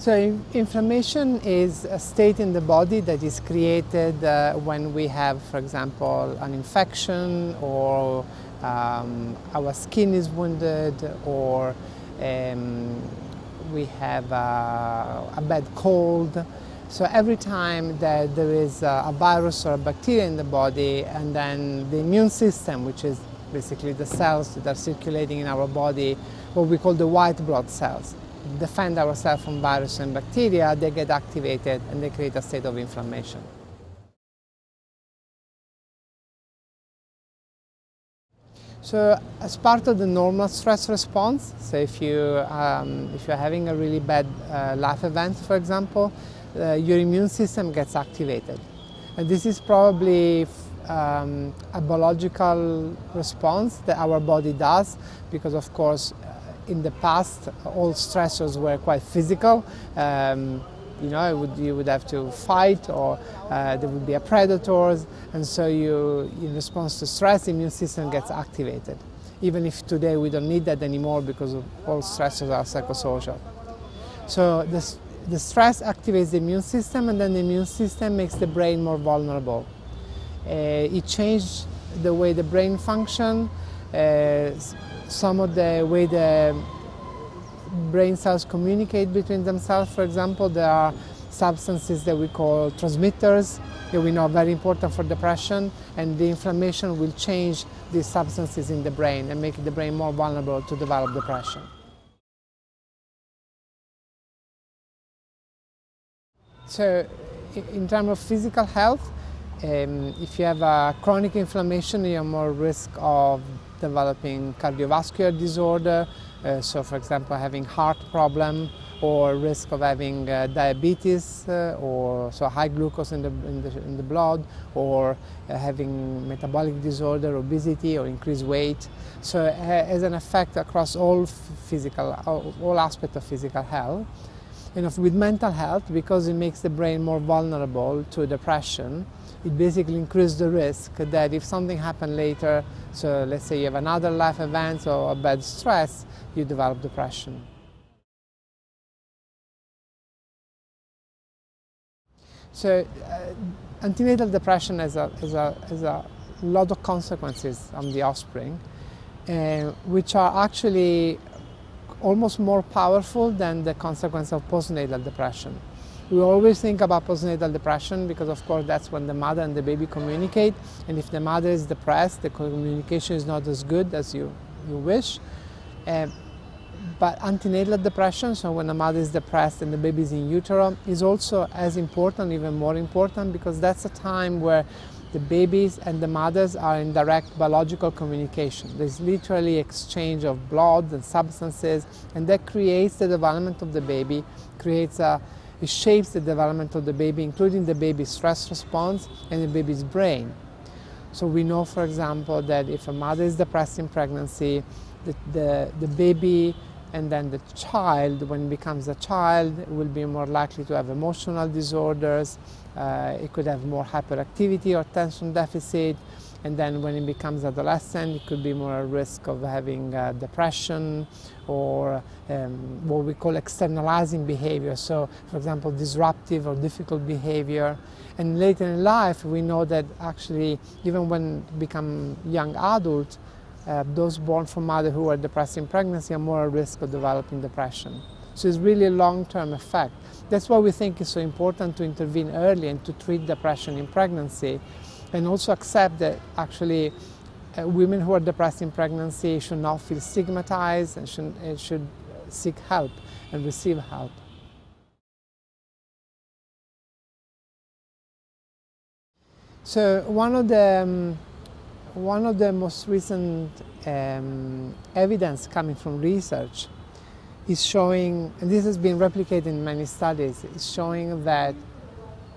So inflammation is a state in the body that is created uh, when we have, for example, an infection or um, our skin is wounded or um, we have a, a, bad cold. So every time that there is a virus or a bacteria in the body and then the immune system, which is basically the cells that are circulating in our body, what we call the white blood cells, defend ourselves from virus and bacteria, they get activated and they create a state of inflammation. So as part of the normal stress response, so if, you, um, if you're having a really bad uh, life event, for example, uh, your immune system gets activated. And this is probably um, a biological response that our body does because, of course, in the past, all stressors were quite physical. Um, you know, would, you would have to fight or uh, there would be a predators and so you, in response to stress, the immune system gets activated. Even if today we don't need that anymore because all stressors are psychosocial. So the, the stress activates the immune system and then the immune system makes the brain more vulnerable. Uh, it changed the way the brain functions. Uh, some of the way the brain cells communicate between themselves. For example, there are substances that we call transmitters that we know are very important for depression and the inflammation will change these substances in the brain and make the brain more vulnerable to develop depression. So in terms of physical health, um, if you have a chronic inflammation, you have more risk of developing cardiovascular disorder, uh, so for example having heart problem or risk of having uh, diabetes uh, or so high glucose in the, in the, in the blood or uh, having metabolic disorder, obesity or increased weight. So it has an effect across all physical, all, all aspects of physical health. And with mental health, because it makes the brain more vulnerable to depression, it basically increases the risk that if something happened later, so let's say you have another life event or a bad stress, you develop depression. So uh, antenatal depression has a, has, a, has a lot of consequences on the offspring, uh, which are actually almost more powerful than the consequence of postnatal depression. We always think about postnatal depression because of course that's when the mother and the baby communicate and if the mother is depressed the communication is not as good as you, you wish. Uh, but antenatal depression, so when the mother is depressed and the baby is in utero, is also as important, even more important, because that's a time where the babies and the mothers are in direct biological communication. There's literally exchange of blood and substances, and that creates the development of the baby, creates a, it shapes the development of the baby, including the baby's stress response and the baby's brain. So we know, for example, that if a mother is depressed in pregnancy, the, the, the baby and then the child, when it becomes a child, will be more likely to have emotional disorders. Uh, it could have more hyperactivity or attention deficit. And then when it becomes adolescent, it could be more at risk of having uh, depression or um, what we call externalizing behavior. So, for example, disruptive or difficult behavior. And later in life, we know that actually, even when become young adults, uh, those born from mothers who are depressed in pregnancy are more at risk of developing depression. So it's really a long-term effect. That's why we think it's so important to intervene early and to treat depression in pregnancy and also accept that actually uh, women who are depressed in pregnancy should not feel stigmatized and should, uh, should seek help and receive help. So one of the um, one of the most recent um, evidence coming from research is showing, and this has been replicated in many studies, is showing that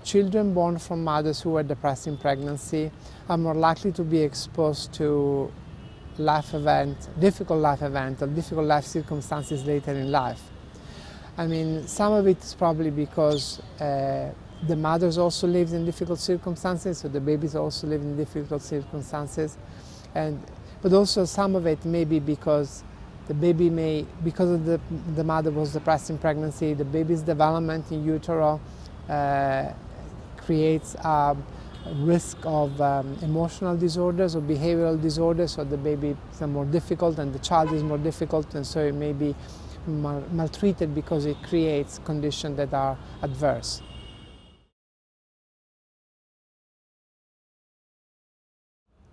children born from mothers who are depressed in pregnancy are more likely to be exposed to life event, difficult life event or difficult life circumstances later in life. I mean, some of it is probably because uh, the mothers also lived in difficult circumstances, so the babies also live in difficult circumstances. And, but also some of it may be because the baby may, because of the, the mother was depressed in pregnancy, the baby's development in utero uh, creates a risk of um, emotional disorders or behavioral disorders, so the baby is more difficult and the child is more difficult, and so it may be mal maltreated because it creates conditions that are adverse.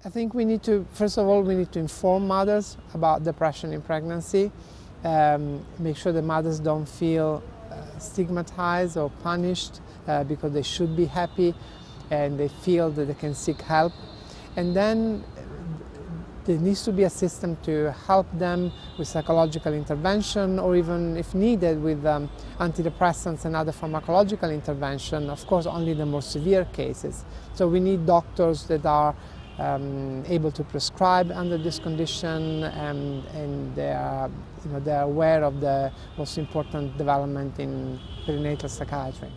I think we need to, first of all, we need to inform mothers about depression in pregnancy, um, make sure the mothers don't feel uh, stigmatized or punished uh, because they should be happy and they feel that they can seek help. And then there needs to be a system to help them with psychological intervention or even if needed with um, antidepressants and other pharmacological intervention, of course only the more severe cases. So we need doctors that are um, able to prescribe under this condition and, and they, are, you know, they are aware of the most important development in perinatal psychiatry.